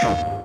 Oh.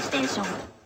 ステーション